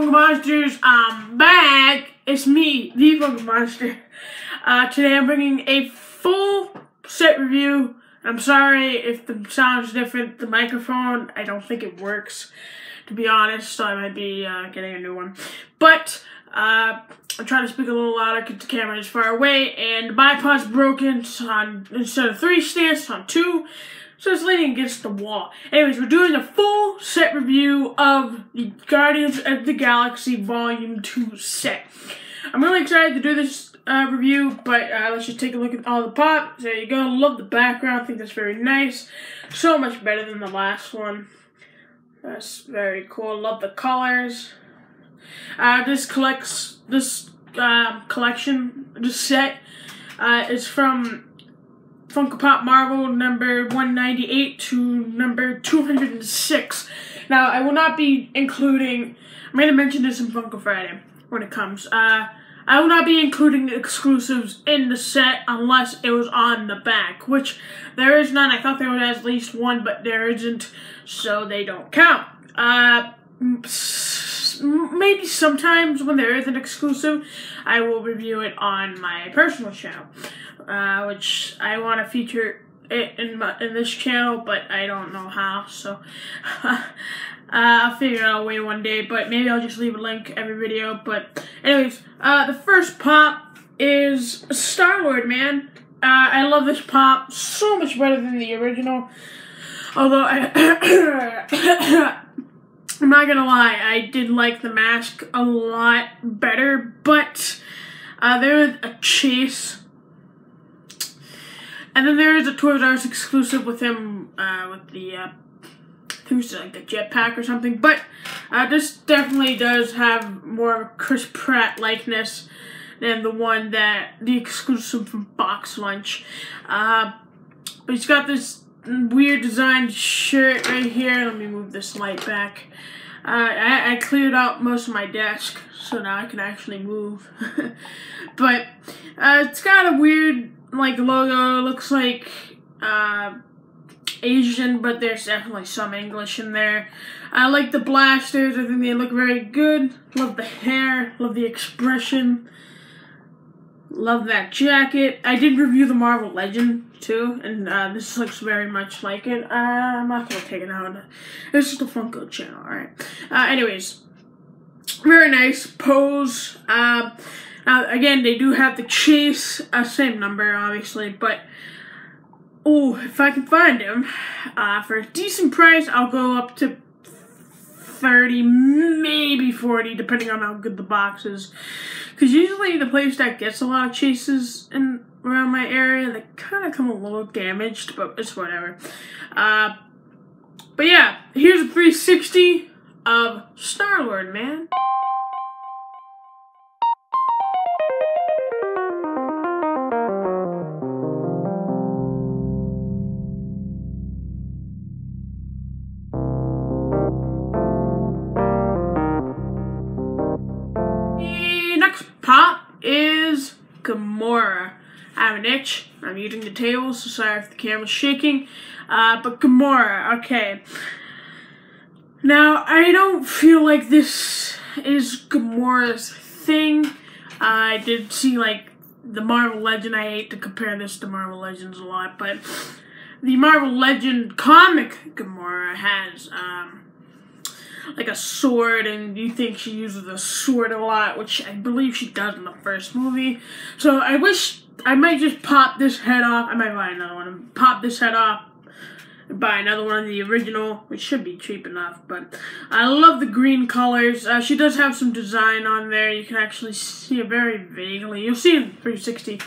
Funko Monsters, I'm back. It's me, the Funko Monster. Uh, today I'm bringing a full set review. I'm sorry if the sound's different. The microphone, I don't think it works, to be honest, so I might be uh, getting a new one. But uh, I'm trying to speak a little louder because the camera is far away, and the bipod's broken, so on, instead of three stands, on two. So it's leaning against the wall. Anyways, we're doing a full set review of the Guardians of the Galaxy Volume 2 set. I'm really excited to do this uh, review, but uh, let's just take a look at all the pop. There you go. Love the background. I think that's very nice. So much better than the last one. That's very cool. Love the colors. Uh, this collects this uh, collection, this set uh, is from Funko Pop Marvel number 198 to number 206. Now, I will not be including, I'm going to mention this in Funko Friday when it comes. Uh, I will not be including exclusives in the set unless it was on the back, which there is none. I thought there was at least one, but there isn't, so they don't count. Uh, maybe sometimes when there is an exclusive, I will review it on my personal channel uh, which I want to feature it in my, in this channel, but I don't know how. So uh, I'll figure out a way one day. But maybe I'll just leave a link every video. But anyways, uh, the first pop is Star Lord, man. Uh, I love this pop so much better than the original. Although I. I'm not gonna lie, I did like the mask a lot better, but uh, there was a chase and then there is a Toys R Us exclusive with him, uh, with the, uh, who's like the jetpack or something. But uh, this definitely does have more of a Chris Pratt likeness than the one that the exclusive from Box Lunch. Uh, but he's got this weird designed shirt right here. Let me move this light back. Uh, I, I cleared out most of my desk, so now I can actually move. but uh, it's got a weird like logo looks like uh, Asian, but there's definitely some English in there. I like the blasters. I think they look very good. Love the hair. Love the expression. Love that jacket. I did review the Marvel Legend too, and uh, this looks very much like it. Uh, I'm not gonna take it out. It's just a Funko channel, alright? Uh, anyways, very nice pose. Uh, now, again, they do have the Chase, uh, same number, obviously, but oh, if I can find him, uh, for a decent price, I'll go up to 30, maybe 40, depending on how good the box is. Because usually the place that gets a lot of chases in around my area, they kind of come a little damaged, but it's whatever. Uh, but yeah, here's a 360 of Star-Lord, man. Gamora. I have an itch. I'm using the table, so sorry if the camera's shaking. Uh, but Gamora, okay. Now, I don't feel like this is Gamora's thing. I did see, like, the Marvel Legend. I hate to compare this to Marvel Legends a lot, but the Marvel Legend comic Gamora has, um, like a sword, and you think she uses a sword a lot, which I believe she does in the first movie. So I wish I might just pop this head off. I might buy another one and pop this head off. Buy another one of the original, which should be cheap enough. But I love the green colors. Uh, she does have some design on there. You can actually see it very vaguely. You'll see it in 360.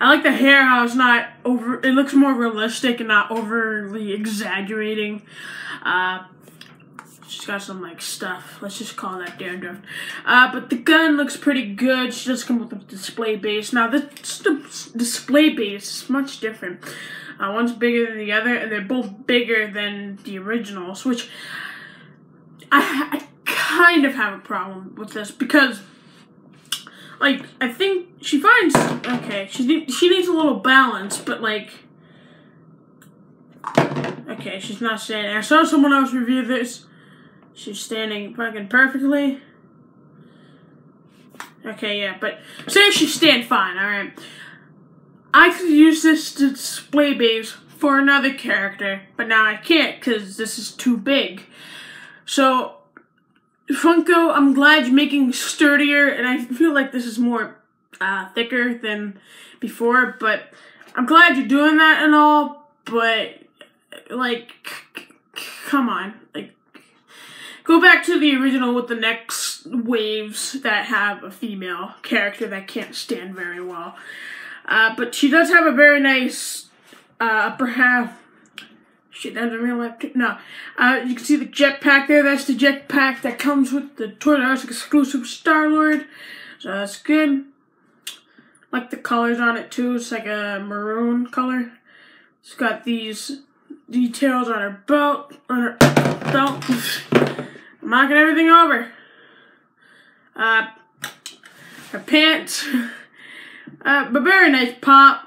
I like the hair how it's not over. It looks more realistic and not overly exaggerating. Uh, got some like stuff. Let's just call that dandruff. Uh, but the gun looks pretty good. She does come with a display base. Now this display base is much different. Uh, one's bigger than the other, and they're both bigger than the originals, which I, I kind of have a problem with this because, like, I think she finds okay. She she needs a little balance, but like. Okay, she's not saying. I saw someone else review this She's standing fucking perfectly. Okay, yeah, but say she stand fine, alright? I could use this to display base for another character, but now I can't because this is too big. So, Funko, I'm glad you're making sturdier, and I feel like this is more uh, thicker than before, but I'm glad you're doing that and all, but, like, come on. Go back to the original with the next waves that have a female character that can't stand very well. Uh, but she does have a very nice uh, upper half. Shit, that's a real life. No. Uh, you can see the jetpack there. That's the jetpack that comes with the Toys exclusive Star Lord. So that's good. Like the colors on it too. It's like a maroon color. It's got these details on her belt. On her belt. Knocking everything over. Uh, her pants. Uh, but very nice pop.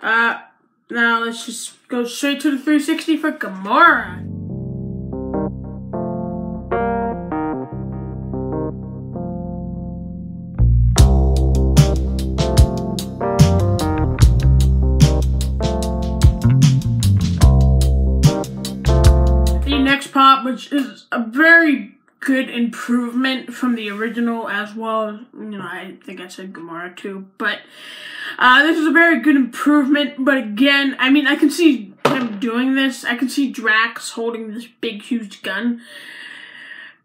Uh, now let's just go straight to the 360 for Gamora. Which is a very good improvement from the original as well. You know, I think I said Gamora too, but uh, this is a very good improvement. But again, I mean, I can see him doing this. I can see Drax holding this big, huge gun.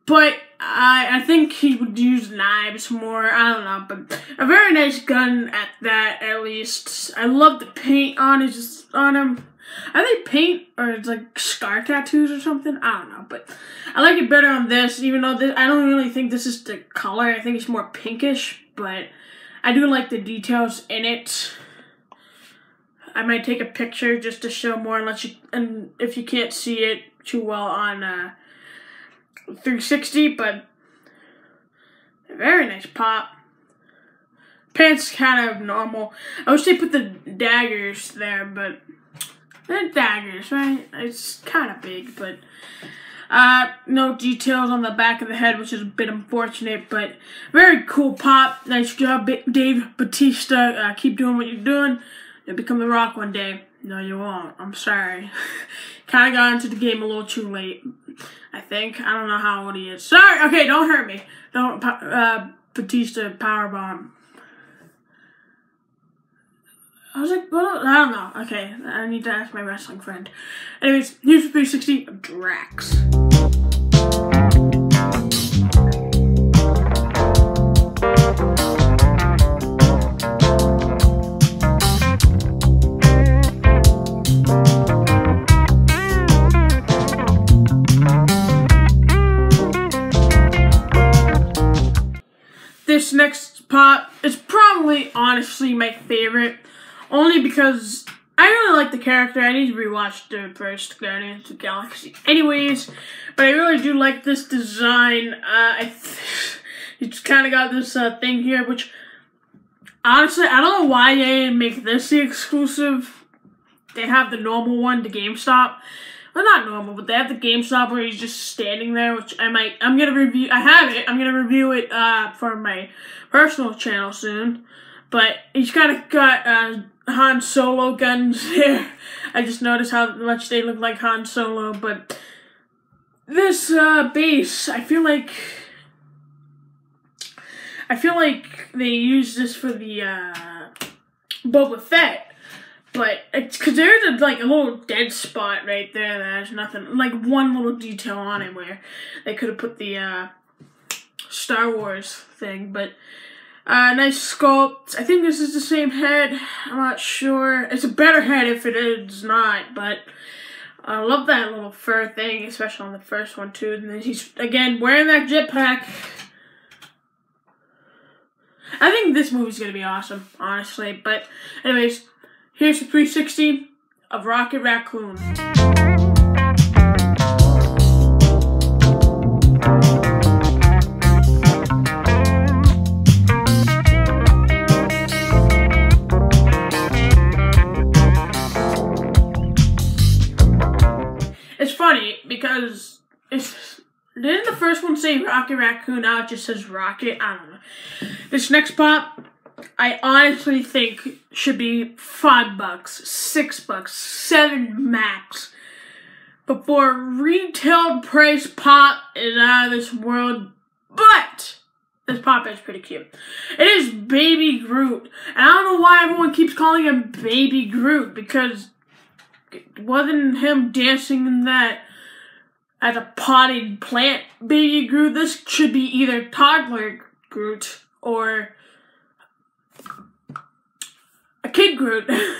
But I, I think he would use knives more. I don't know, but a very nice gun at that, at least. I love the paint on his on him. Are they paint or it's like scar tattoos or something? I don't know, but I like it better on this, even though this, I don't really think this is the color. I think it's more pinkish, but I do like the details in it. I might take a picture just to show more, unless you and if you can't see it too well on uh, 360, but very nice pop. Pants kind of normal. I wish they put the daggers there, but they're daggers, right? It's kind of big, but uh, no details on the back of the head, which is a bit unfortunate, but very cool pop. Nice job, Dave Batista. Uh, keep doing what you're doing. You'll become The Rock one day. No, you won't. I'm sorry. kind of got into the game a little too late. I think. I don't know how old he is. Sorry. Okay, don't hurt me. Don't. Uh, Batista powerbomb. I was like, well, I don't know. Okay, I need to ask my wrestling friend. Anyways, here's the 360 Drax. This next pot is probably honestly my favorite only because I really like the character. I need to rewatch the first Guardians of the Galaxy, anyways. But I really do like this design. Uh, I it's kind of got this uh, thing here, which honestly I don't know why they didn't make this the exclusive. They have the normal one, the GameStop. Well, not normal, but they have the GameStop where he's just standing there, which I might. I'm gonna review. I have it. I'm gonna review it uh, for my personal channel soon. But he's kind of got. Uh, Han Solo guns here. I just noticed how much they look like Han Solo, but this uh, base, I feel like I feel like they use this for the uh, Boba Fett, but it's because there's a, like a little dead spot right there has nothing, like one little detail on it where they could have put the uh, Star Wars thing, but uh, nice sculpt. I think this is the same head. I'm not sure. It's a better head if it is not, but I love that little fur thing, especially on the first one too. And then he's again wearing that jetpack. I think this movie's gonna be awesome, honestly. But anyways, here's the 360 of Rocket Raccoon. First one say Rocket Raccoon? Now it just says Rocket. I don't know. This next pop, I honestly think should be five bucks, six bucks, seven max. Before retail price pop is out of this world, but this pop is pretty cute. It is Baby Groot. And I don't know why everyone keeps calling him Baby Groot, because it wasn't him dancing in that as a potted plant Baby Groot. This should be either toddler Groot or a kid Groot. I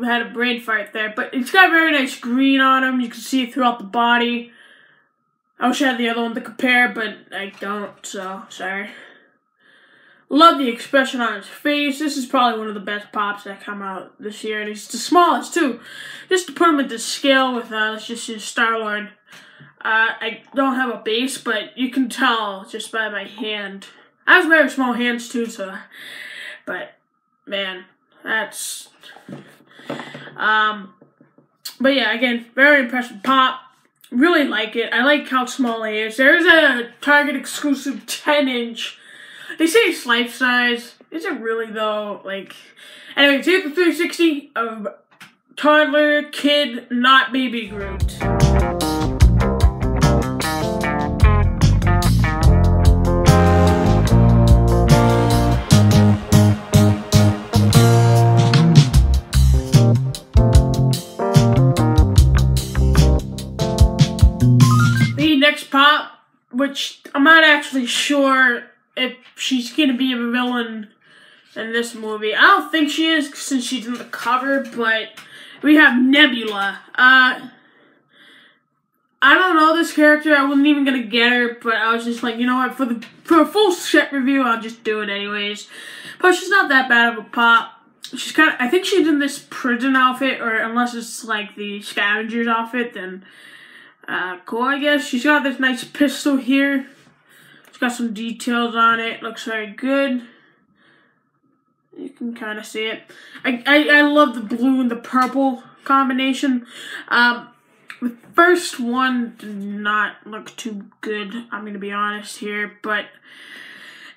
had a brain fart there, but it's got very nice green on him. You can see it throughout the body. I wish I had the other one to compare, but I don't, so sorry. Love the expression on his face. This is probably one of the best pops that come out this year, and he's the smallest too. Just to put him into scale with uh, let's just his Star Lord. Uh, I don't have a base, but you can tell just by my hand. I have very small hands too, so. But man, that's. Um, but yeah, again, very impressive pop. Really like it. I like how small it is. There is a Target exclusive 10 inch. They say it's life size. Is it really though? Like, anyway, here's the 360 of toddler, kid, not baby Groot. The next pop, which I'm not actually sure if she's gonna be a villain in this movie. I don't think she is since she's in the cover, but we have Nebula. Uh, I don't know this character. I wasn't even gonna get her, but I was just like, you know what? For the for a full set review, I'll just do it anyways. But she's not that bad of a pop. She's kind of. I think she's in this prison outfit, or unless it's like the scavenger's outfit, then uh, cool, I guess. She's got this nice pistol here. It's got some details on it. Looks very good. You can kind of see it. I, I, I love the blue and the purple combination. Um, the first one did not look too good, I'm going to be honest here, but...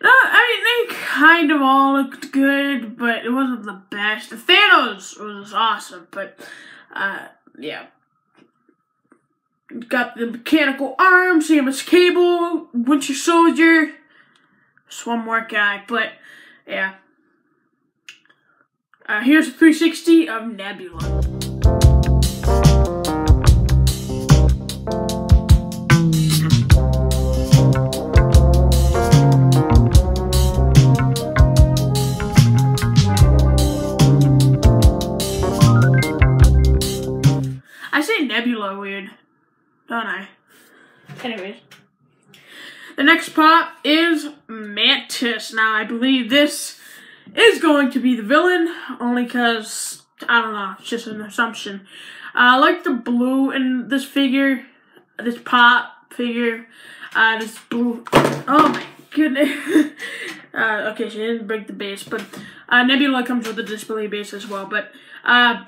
No, I mean, they kind of all looked good, but it wasn't the best. The Thanos was awesome, but, uh, yeah. Got the mechanical arm, same as Cable, Winter Soldier. Just one more guy, but yeah. Uh, here's a 360 of Nebula. The next pop is Mantis. Now, I believe this is going to be the villain, only because, I don't know, it's just an assumption. Uh, I like the blue in this figure, this pop figure, uh, this blue, oh my goodness. uh, okay, she didn't break the base, but uh, Nebula comes with a display base as well, but uh,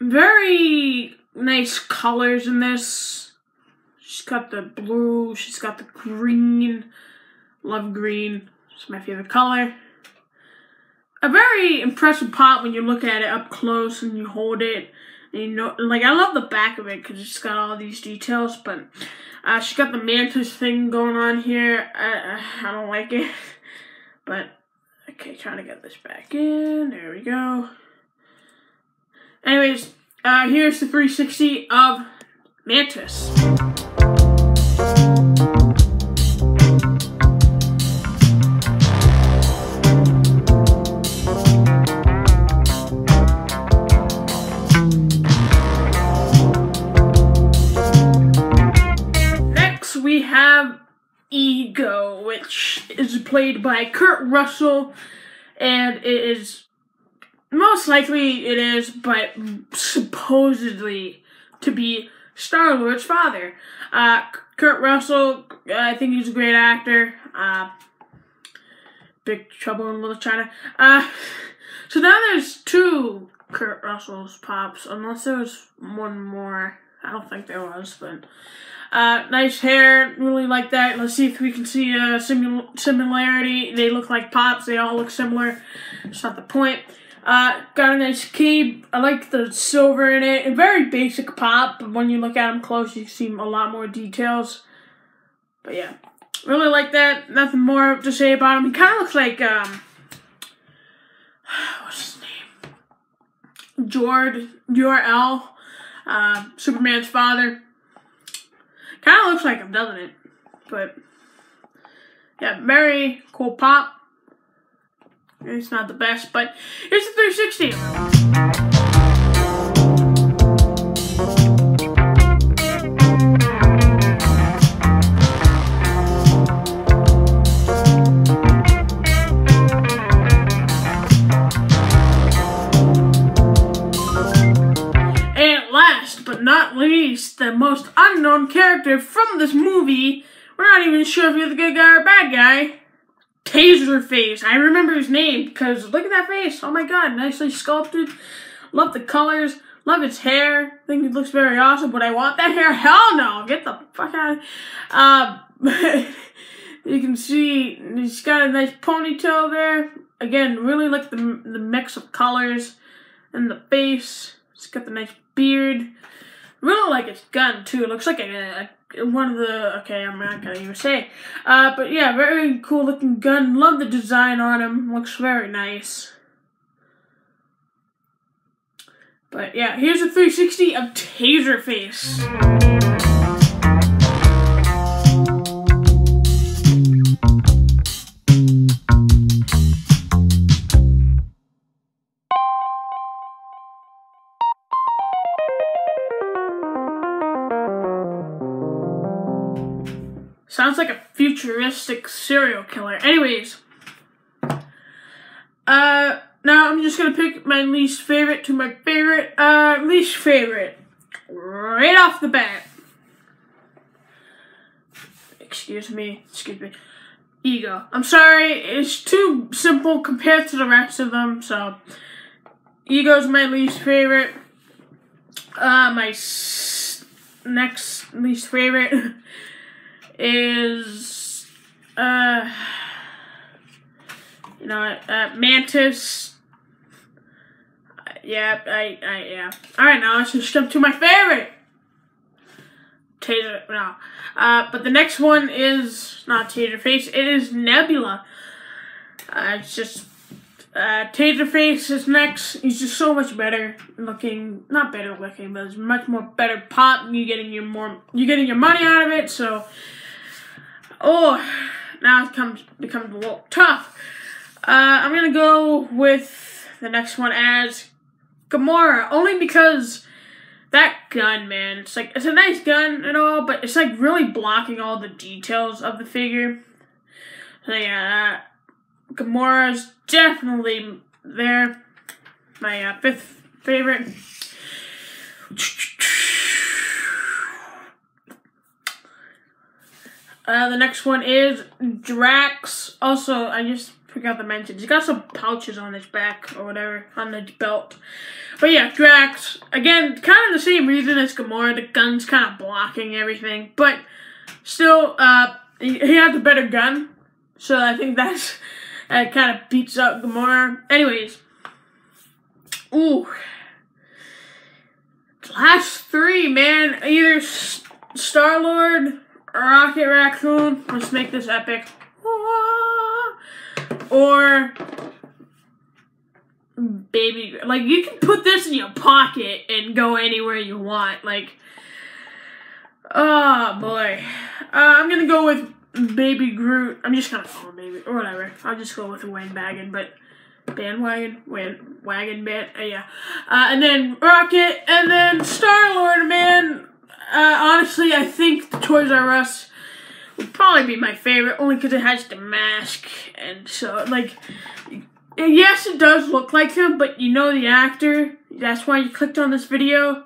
very nice colors in this. She's got the blue, she's got the green. Love green. It's my favorite color. A very impressive pot when you look at it up close and you hold it. And you know, like I love the back of it because it's got all these details. But uh, she's got the mantis thing going on here. I, I don't like it. But okay, trying to get this back in. There we go. Anyways, uh, here's the 360 of Mantis. Played by Kurt Russell, and it is most likely it is, but supposedly to be Star Lord's father. Uh, Kurt Russell, I think he's a great actor. Uh, Big Trouble in Little China. Uh, so now there's two Kurt Russell's pops, unless there was one more. I don't think there was, but Uh, nice hair, really like that. Let's see if we can see a simul- similarity. They look like pops. They all look similar. It's not the point. Uh, got a nice key. I like the silver in it. A very basic pop, but when you look at them close, you see a lot more details. But yeah, really like that. Nothing more to say about him. He kind of looks like um, what's his name? Jord Jor El, uh, Superman's father. Kind of looks like him, doesn't it? But yeah, very cool pop. It's not the best, but it's a 360. Unknown character from this movie. We're not even sure if he's a good guy or bad guy. Taserface. I remember his name because look at that face. Oh my god, nicely sculpted. Love the colors. Love his hair. think it looks very awesome, but I want that hair. Hell no. Get the fuck out of Um, you can see he's got a nice ponytail there. Again, really like the, the mix of colors and the face. He's got the nice beard. Really like his gun too. It looks like a, a one of the okay. I'm not gonna even say. Uh, but yeah, very cool looking gun. Love the design on him. Looks very nice. But yeah, here's a 360 of Taser Taserface. Sounds like a futuristic serial killer. Anyways, uh, now I'm just gonna pick my least favorite to my favorite. Uh, least favorite, right off the bat. Excuse me, excuse me. Ego. I'm sorry, it's too simple compared to the rest of them. So, Ego's my least favorite. Uh, my next least favorite is uh you know uh, Mantis. Uh, yeah, I, I yeah. All right, now let's just jump to my favorite. Taser, no. Uh, but the next one is not Taserface. It is Nebula. Uh, it's just uh, Taserface is next. He's just so much better looking. Not better looking, but it's much more better pop. You getting your more. You're getting your money out of it. So, oh, now it comes becomes tough. Uh, I'm gonna go with the next one as Gamora, only because that gun, man, it's like it's a nice gun and all, but it's like really blocking all the details of the figure. So yeah, uh, Gamora's definitely there. My uh, fifth favorite. Uh, the next one is Drax. Also, I just forgot to mention, he's got some pouches on his back or whatever, on his belt. But yeah, Drax, again, kind of the same reason as Gamora, the gun's kind of blocking everything. But still, uh, he, he has a better gun, so I think that's, uh, kind of beats out Gamora. Anyways, ooh. Last three, man, either Star Lord, Rocket Raccoon. Let's make this epic. Or baby, like you can put this in your pocket and go anywhere you want. Like, oh boy, uh, I'm gonna go with Baby Groot. I'm just gonna call him Baby or whatever. I'll just go with Wayne Baggin, but bandwagon, Wayne wagon band, uh, yeah. Uh, and then Rocket, and then Star. Uh, honestly, I think the Toys R Us would probably be my favorite, only because it has the mask, and so like, yes, it does look like him, but you know the actor. That's why you clicked on this video.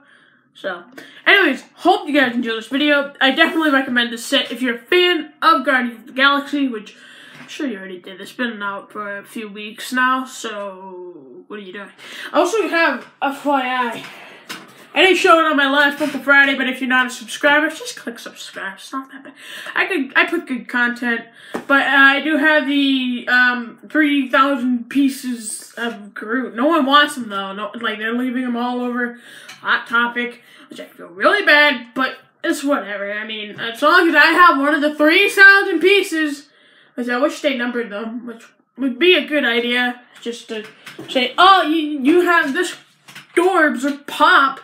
So, anyways, hope you guys enjoyed this video. I definitely recommend this set if you're a fan of Guardians of the Galaxy, which I'm sure you already did. It's been out for a few weeks now, so what are you doing? I also have FYI. I didn't show it on my last Purple Friday, but if you're not a subscriber, just click subscribe. It's not that bad. I could I put good content, but uh, I do have the um, three thousand pieces of Groot. No one wants them though. No, like they're leaving them all over Hot Topic, which I feel really bad, but it's whatever. I mean, as long as I have one of the three thousand pieces, which I wish they numbered them, which would be a good idea, just to say, oh, you you have this Dorbz or Pop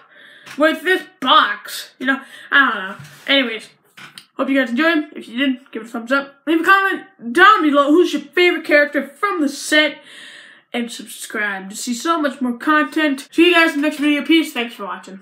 with this box. You know, I don't know. Anyways, hope you guys enjoyed. If you did, give it a thumbs up. Leave a comment down below who's your favorite character from the set. And subscribe to see so much more content. See you guys in the next video. Peace. Thanks for watching.